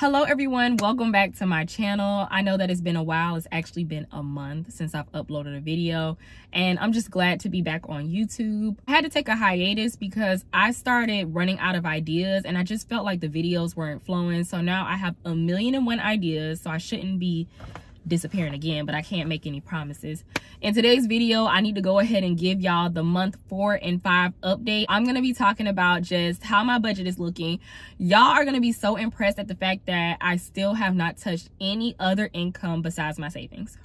Hello everyone, welcome back to my channel. I know that it's been a while. It's actually been a month since I've uploaded a video and I'm just glad to be back on YouTube. I had to take a hiatus because I started running out of ideas and I just felt like the videos weren't flowing. So now I have a million and one ideas so I shouldn't be disappearing again, but I can't make any promises. In today's video, I need to go ahead and give y'all the month four and five update. I'm going to be talking about just how my budget is looking. Y'all are going to be so impressed at the fact that I still have not touched any other income besides my savings.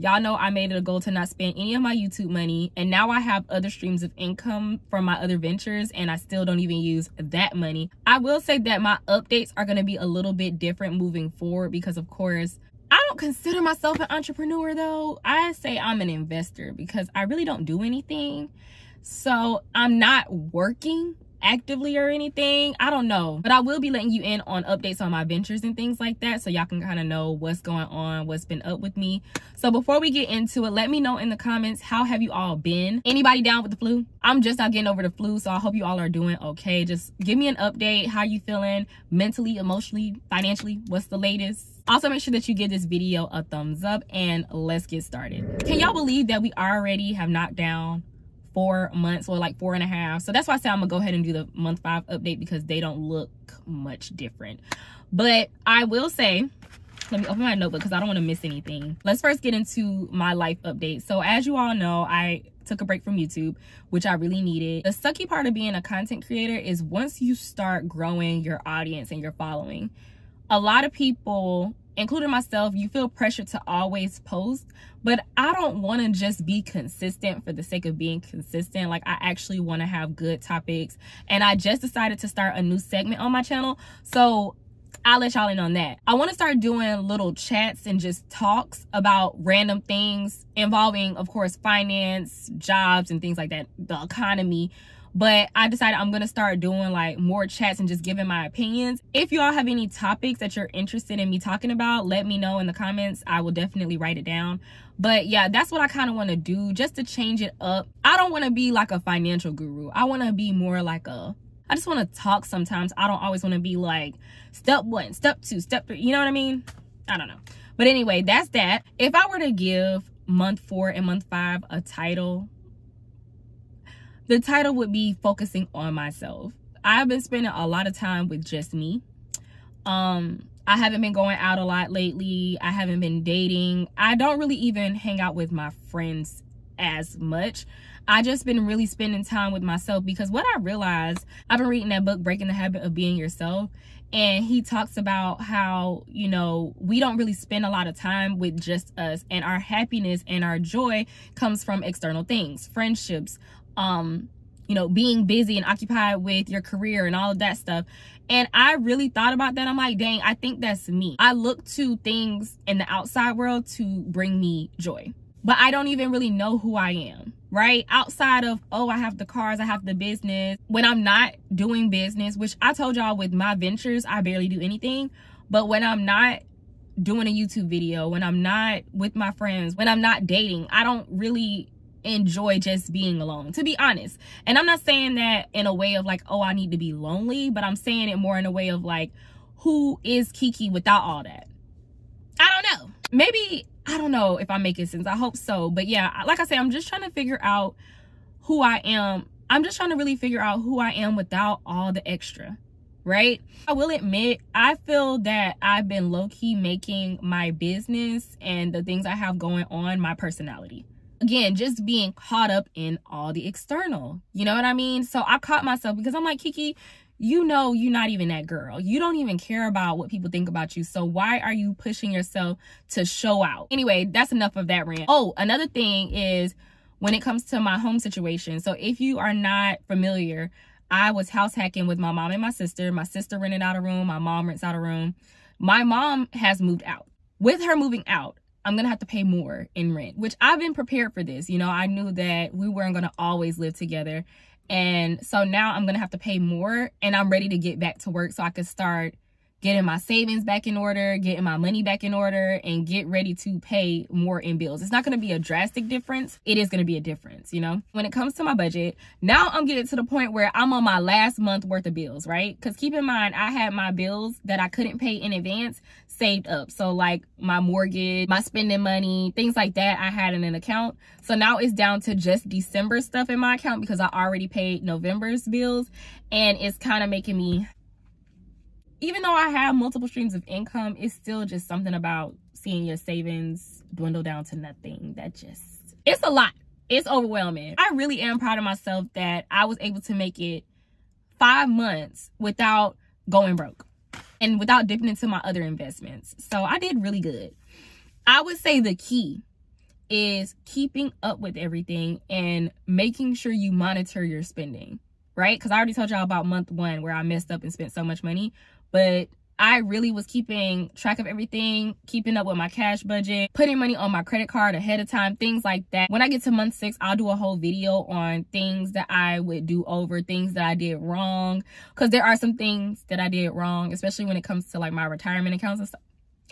Y'all know I made it a goal to not spend any of my YouTube money and now I have other streams of income from my other ventures and I still don't even use that money. I will say that my updates are going to be a little bit different moving forward because of course I don't consider myself an entrepreneur though. I say I'm an investor because I really don't do anything. So I'm not working actively or anything. I don't know. But I will be letting you in on updates on my ventures and things like that so y'all can kind of know what's going on, what's been up with me. So before we get into it, let me know in the comments how have you all been? Anybody down with the flu? I'm just not getting over the flu, so I hope you all are doing okay. Just give me an update. How you feeling mentally, emotionally, financially? What's the latest? Also, make sure that you give this video a thumbs up and let's get started. Can y'all believe that we already have knocked down four months or like four and a half? So that's why I say I'm gonna go ahead and do the month five update because they don't look much different. But I will say, let me open my notebook because I don't want to miss anything. Let's first get into my life update. So as you all know, I took a break from YouTube, which I really needed. The sucky part of being a content creator is once you start growing your audience and your following, a lot of people including myself, you feel pressure to always post, but I don't want to just be consistent for the sake of being consistent. Like I actually want to have good topics and I just decided to start a new segment on my channel. So I'll let y'all in on that. I want to start doing little chats and just talks about random things involving, of course, finance, jobs, and things like that, the economy but I decided I'm gonna start doing like more chats and just giving my opinions. If you all have any topics that you're interested in me talking about, let me know in the comments. I will definitely write it down. But yeah, that's what I kind of want to do just to change it up. I don't want to be like a financial guru. I want to be more like a I just want to talk sometimes. I don't always want to be like step one, step two, step three. You know what I mean? I don't know. But anyway, that's that. If I were to give month four and month five a title, the title would be focusing on myself. I've been spending a lot of time with just me. Um, I haven't been going out a lot lately. I haven't been dating. I don't really even hang out with my friends as much. I just been really spending time with myself because what I realized, I've been reading that book, Breaking the Habit of Being Yourself. And he talks about how, you know, we don't really spend a lot of time with just us. And our happiness and our joy comes from external things, friendships, um, you know, being busy and occupied with your career and all of that stuff. And I really thought about that. I'm like, dang, I think that's me. I look to things in the outside world to bring me joy, but I don't even really know who I am, right? Outside of, oh, I have the cars, I have the business. When I'm not doing business, which I told y'all with my ventures, I barely do anything. But when I'm not doing a YouTube video, when I'm not with my friends, when I'm not dating, I don't really enjoy just being alone to be honest. And i'm not saying that in a way of like oh i need to be lonely but i'm saying it more in a way of like who is kiki without all that? I don't know. Maybe i don't know if i'm making sense. I hope so. But yeah like i said i'm just trying to figure out who i am. I'm just trying to really figure out who i am without all the extra right? I will admit i feel that i've been low-key making my business and the things i have going on my personality again just being caught up in all the external you know what i mean? So i caught myself because i'm like kiki you know you're not even that girl. You don't even care about what people think about you. So why are you pushing yourself to show out? Anyway that's enough of that rant. Oh another thing is when it comes to my home situation. So if you are not familiar i was house hacking with my mom and my sister. My sister rented out a room. My mom rents out a room. My mom has moved out. With her moving out I'm gonna have to pay more in rent, which I've been prepared for this. You know, I knew that we weren't gonna always live together. And so now I'm gonna have to pay more and I'm ready to get back to work so I can start getting my savings back in order, getting my money back in order, and get ready to pay more in bills. It's not going to be a drastic difference. It is going to be a difference, you know? When it comes to my budget, now I'm getting to the point where I'm on my last month worth of bills, right? Because keep in mind, I had my bills that I couldn't pay in advance saved up. So like my mortgage, my spending money, things like that, I had in an account. So now it's down to just December stuff in my account because I already paid November's bills. And it's kind of making me even though I have multiple streams of income, it's still just something about seeing your savings dwindle down to nothing. That just, it's a lot. It's overwhelming. I really am proud of myself that I was able to make it five months without going broke and without dipping into my other investments. So I did really good. I would say the key is keeping up with everything and making sure you monitor your spending, right? Because I already told y'all about month one where I messed up and spent so much money but I really was keeping track of everything, keeping up with my cash budget, putting money on my credit card ahead of time, things like that. When I get to month six, I'll do a whole video on things that I would do over, things that I did wrong. Because there are some things that I did wrong, especially when it comes to like my retirement accounts and stuff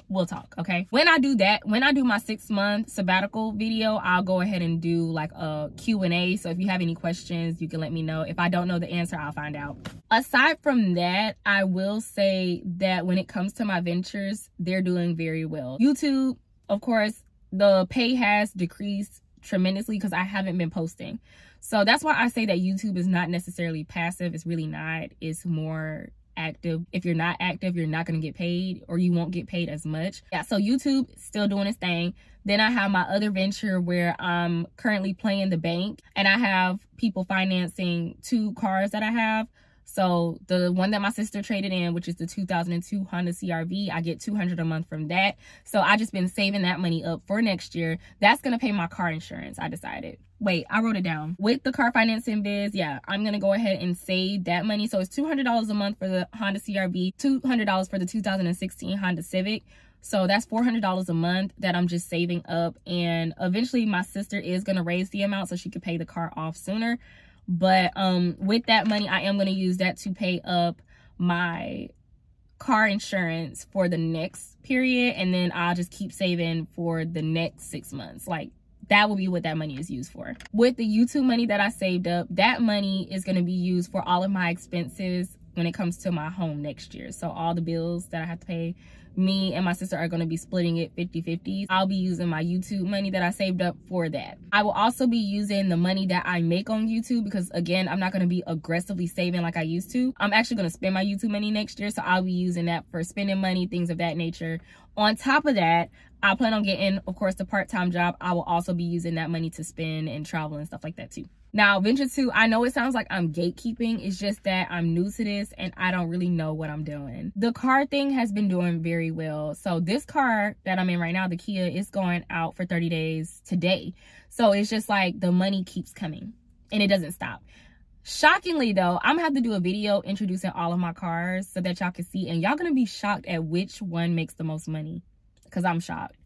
we'll talk okay? When i do that when i do my six month sabbatical video i'll go ahead and do like a q&a so if you have any questions you can let me know. If i don't know the answer i'll find out. Aside from that i will say that when it comes to my ventures they're doing very well. Youtube of course the pay has decreased tremendously because i haven't been posting. So that's why i say that youtube is not necessarily passive. It's really not. It's more active. If you're not active, you're not going to get paid or you won't get paid as much. Yeah, so YouTube still doing its thing. Then I have my other venture where I'm currently playing the bank and I have people financing two cars that I have. So the one that my sister traded in, which is the 2002 Honda CRV, I get 200 a month from that. So I just been saving that money up for next year. That's going to pay my car insurance, I decided. Wait, I wrote it down. With the car financing biz, yeah, I'm going to go ahead and save that money. So it's $200 a month for the Honda CRV, $200 for the 2016 Honda Civic. So that's $400 a month that I'm just saving up. And eventually my sister is going to raise the amount so she could pay the car off sooner. But um, with that money, I am going to use that to pay up my car insurance for the next period. And then I'll just keep saving for the next six months. Like that will be what that money is used for. With the YouTube money that I saved up, that money is going to be used for all of my expenses when it comes to my home next year. So all the bills that I have to pay, me and my sister are going to be splitting it 50-50. I'll be using my YouTube money that I saved up for that. I will also be using the money that I make on YouTube because again, I'm not going to be aggressively saving like I used to. I'm actually going to spend my YouTube money next year. So I'll be using that for spending money, things of that nature. On top of that, I plan on getting, of course, the part-time job. I will also be using that money to spend and travel and stuff like that too. Now, Venture 2, I know it sounds like I'm gatekeeping. It's just that I'm new to this and I don't really know what I'm doing. The car thing has been doing very well. So this car that I'm in right now, the Kia, is going out for 30 days today. So it's just like the money keeps coming and it doesn't stop. Shockingly though, I'm gonna have to do a video introducing all of my cars so that y'all can see and y'all gonna be shocked at which one makes the most money because I'm shocked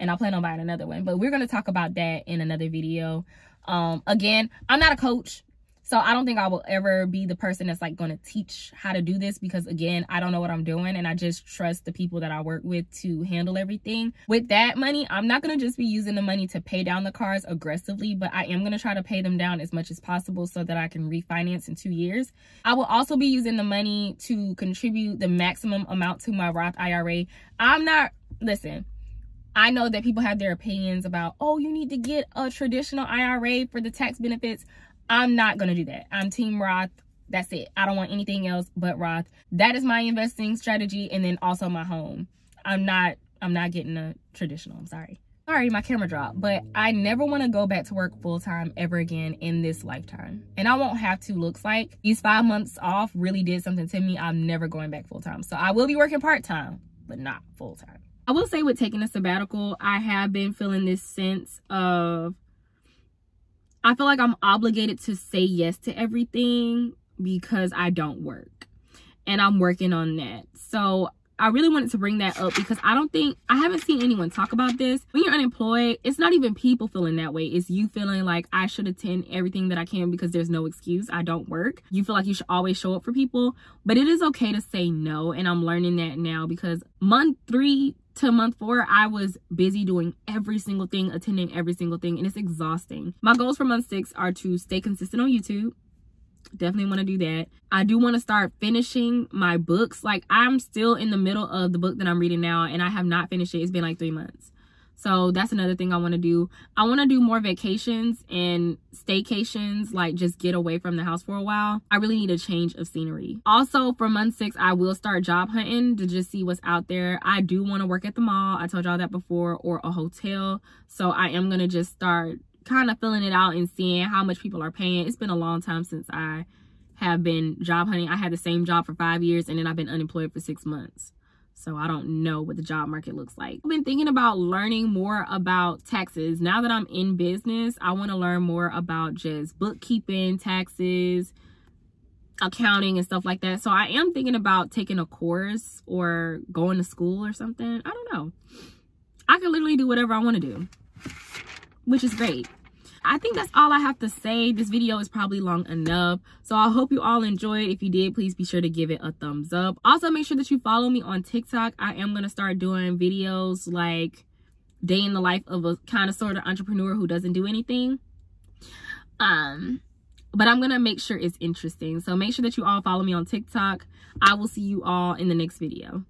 and I plan on buying another one. But we're gonna talk about that in another video. Um, again, I'm not a coach. So I don't think I will ever be the person that's like going to teach how to do this because again, I don't know what I'm doing and I just trust the people that I work with to handle everything. With that money, I'm not going to just be using the money to pay down the cars aggressively, but I am going to try to pay them down as much as possible so that I can refinance in two years. I will also be using the money to contribute the maximum amount to my Roth IRA. I'm not, listen, I know that people have their opinions about, oh, you need to get a traditional IRA for the tax benefits. I'm not going to do that. I'm Team Roth. That's it. I don't want anything else but Roth. That is my investing strategy and then also my home. I'm not I'm not getting a traditional. I'm sorry. Sorry, my camera dropped, but I never want to go back to work full time ever again in this lifetime. And I won't have to looks like. These 5 months off really did something to me. I'm never going back full time. So I will be working part time, but not full time. I will say with taking a sabbatical, I have been feeling this sense of, I feel like I'm obligated to say yes to everything because I don't work. And I'm working on that. So I really wanted to bring that up because I don't think I haven't seen anyone talk about this. When you're unemployed, it's not even people feeling that way. It's you feeling like I should attend everything that I can because there's no excuse. I don't work. You feel like you should always show up for people, but it is okay to say no. And I'm learning that now because month three to month four, I was busy doing every single thing, attending every single thing, and it's exhausting. My goals for month six are to stay consistent on YouTube. Definitely want to do that. I do want to start finishing my books. Like I'm still in the middle of the book that I'm reading now, and I have not finished it. It's been like three months. So that's another thing I want to do. I want to do more vacations and staycations, like just get away from the house for a while. I really need a change of scenery. Also, for month six, I will start job hunting to just see what's out there. I do want to work at the mall. I told y'all that before, or a hotel. So I am going to just start kind of filling it out and seeing how much people are paying. It's been a long time since I have been job hunting. I had the same job for five years and then I've been unemployed for six months. So I don't know what the job market looks like. I've been thinking about learning more about taxes. Now that I'm in business, I want to learn more about just bookkeeping, taxes, accounting and stuff like that. So I am thinking about taking a course or going to school or something. I don't know. I can literally do whatever I want to do, which is great. I think that's all I have to say. This video is probably long enough. So I hope you all enjoyed. If you did, please be sure to give it a thumbs up. Also, make sure that you follow me on TikTok. I am going to start doing videos like day in the life of a kind of sort of entrepreneur who doesn't do anything. Um, but I'm going to make sure it's interesting. So make sure that you all follow me on TikTok. I will see you all in the next video.